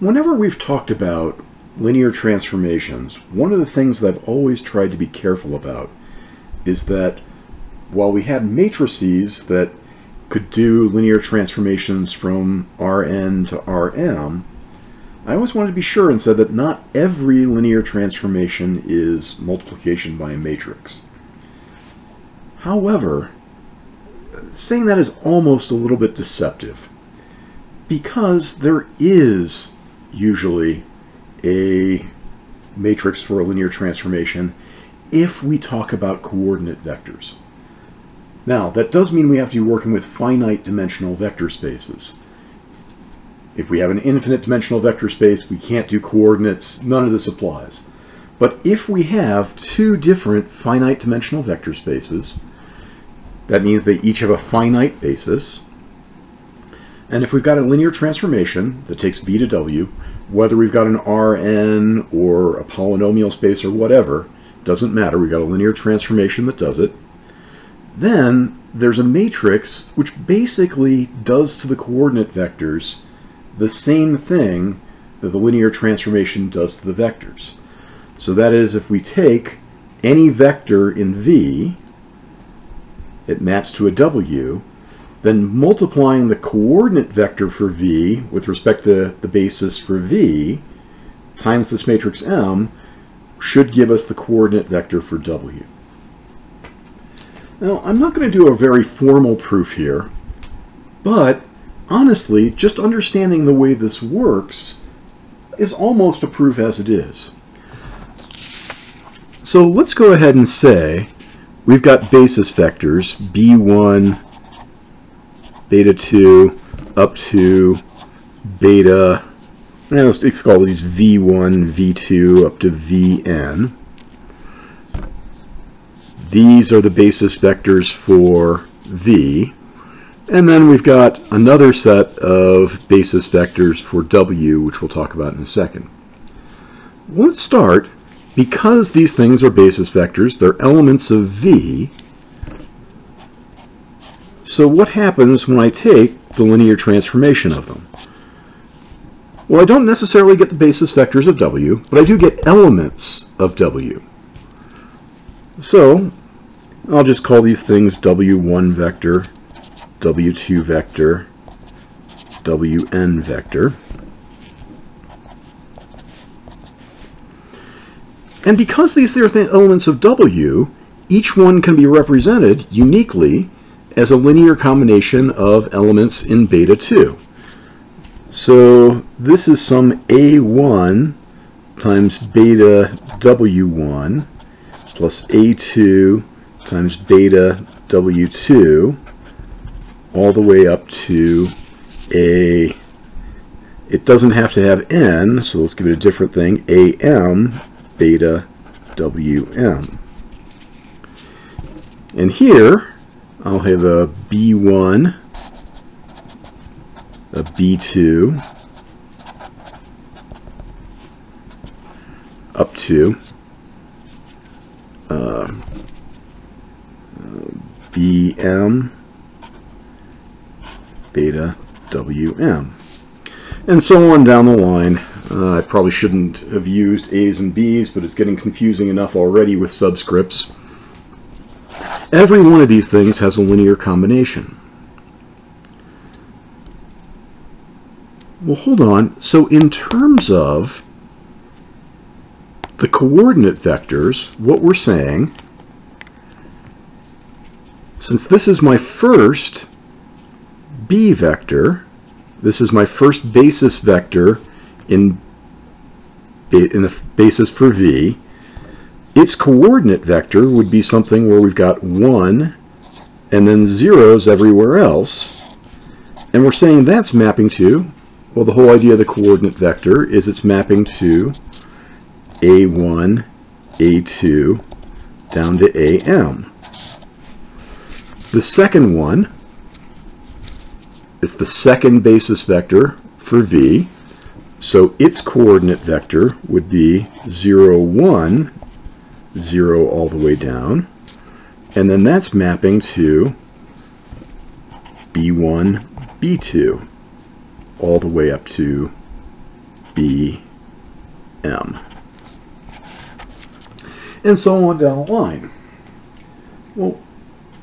Whenever we've talked about linear transformations, one of the things that I've always tried to be careful about is that while we had matrices that could do linear transformations from Rn to Rm, I always wanted to be sure and said that not every linear transformation is multiplication by a matrix. However, saying that is almost a little bit deceptive because there is usually a matrix for a linear transformation if we talk about coordinate vectors. Now, that does mean we have to be working with finite dimensional vector spaces. If we have an infinite dimensional vector space, we can't do coordinates, none of this applies. But if we have two different finite dimensional vector spaces, that means they each have a finite basis, and if we've got a linear transformation that takes v to w, whether we've got an Rn or a polynomial space or whatever, doesn't matter, we've got a linear transformation that does it, then there's a matrix which basically does to the coordinate vectors the same thing that the linear transformation does to the vectors. So that is, if we take any vector in V, it maps to a W, then multiplying the coordinate vector for V with respect to the basis for V times this matrix M should give us the coordinate vector for W. Now, I'm not going to do a very formal proof here, but honestly, just understanding the way this works is almost a proof as it is. So let's go ahead and say we've got basis vectors, b1, beta 2 up to beta, and let's, let's call these v1, v2 up to vn. These are the basis vectors for v. And then we've got another set of basis vectors for w, which we'll talk about in a second. Let's start, because these things are basis vectors, they're elements of v, so what happens when I take the linear transformation of them? Well, I don't necessarily get the basis vectors of W, but I do get elements of W. So I'll just call these things W1 vector, W2 vector, Wn vector. And because these are the elements of W, each one can be represented uniquely as a linear combination of elements in beta 2. So this is some A1 times beta W1 plus A2 times beta W2 all the way up to a, it doesn't have to have N, so let's give it a different thing, AM beta WM. And here, I'll have a B1, a B2, up to uh, BM, beta, WM. And so on down the line. Uh, I probably shouldn't have used A's and B's, but it's getting confusing enough already with subscripts. Every one of these things has a linear combination. Well, hold on. So in terms of the coordinate vectors, what we're saying, since this is my first B vector, this is my first basis vector in, in the basis for V, its coordinate vector would be something where we've got 1 and then zeros everywhere else. And we're saying that's mapping to, well, the whole idea of the coordinate vector is it's mapping to A1, A2, down to AM. The second one is the second basis vector for V. So its coordinate vector would be 0, 1, 0 all the way down. And then that's mapping to B1, B2, all the way up to B, M. And so on down the line. Well,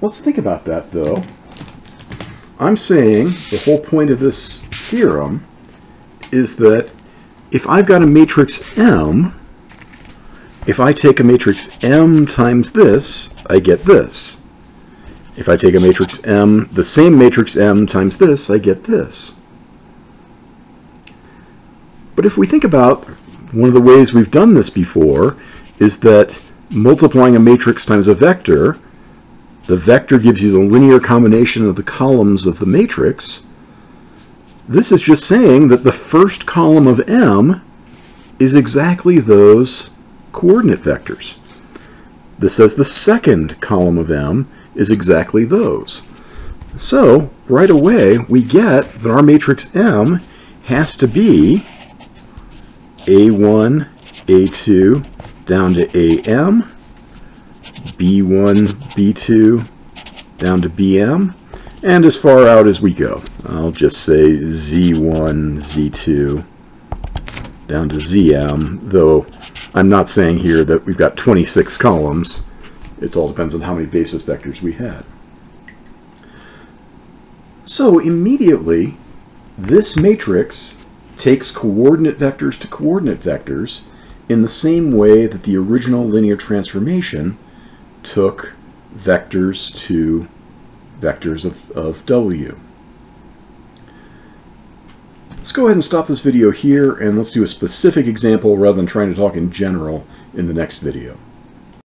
let's think about that though. I'm saying the whole point of this theorem is that if I've got a matrix M, if I take a matrix M times this, I get this. If I take a matrix M, the same matrix M times this, I get this. But if we think about one of the ways we've done this before is that multiplying a matrix times a vector, the vector gives you the linear combination of the columns of the matrix. This is just saying that the first column of M is exactly those coordinate vectors. This says the second column of M is exactly those. So, right away, we get that our matrix M has to be A1, A2, down to AM, B1, B2, down to BM, and as far out as we go. I'll just say Z1, Z2, down to ZM, um, though I'm not saying here that we've got 26 columns. It all depends on how many basis vectors we had. So immediately, this matrix takes coordinate vectors to coordinate vectors in the same way that the original linear transformation took vectors to vectors of, of W. Let's go ahead and stop this video here and let's do a specific example rather than trying to talk in general in the next video.